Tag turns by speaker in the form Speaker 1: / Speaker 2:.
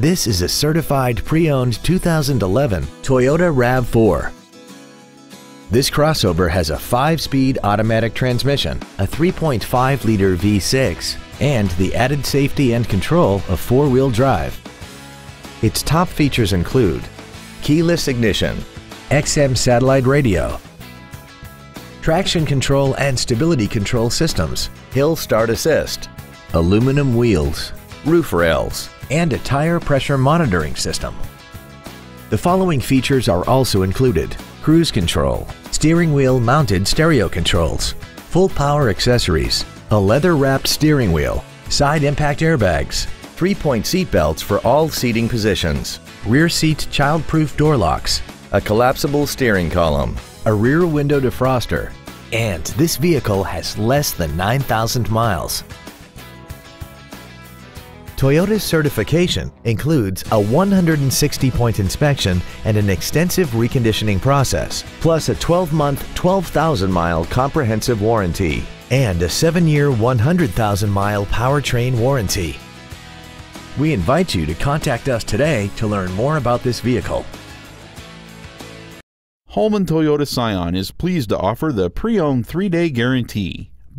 Speaker 1: This is a certified pre-owned 2011 Toyota RAV4. This crossover has a 5-speed automatic transmission, a 3.5-liter V6, and the added safety and control of four-wheel drive. Its top features include keyless ignition, XM satellite radio, traction control and stability control systems, hill start assist, aluminum wheels, roof rails, and a tire pressure monitoring system. The following features are also included. Cruise control, steering wheel mounted stereo controls, full power accessories, a leather wrapped steering wheel, side impact airbags, three point seat belts for all seating positions, rear seat child proof door locks, a collapsible steering column, a rear window defroster, and this vehicle has less than 9,000 miles. Toyota's certification includes a 160-point inspection and an extensive reconditioning process, plus a 12-month, 12,000-mile comprehensive warranty and a 7-year, 100,000-mile powertrain warranty. We invite you to contact us today to learn more about this vehicle.
Speaker 2: Holman Toyota Scion is pleased to offer the pre-owned 3-day guarantee.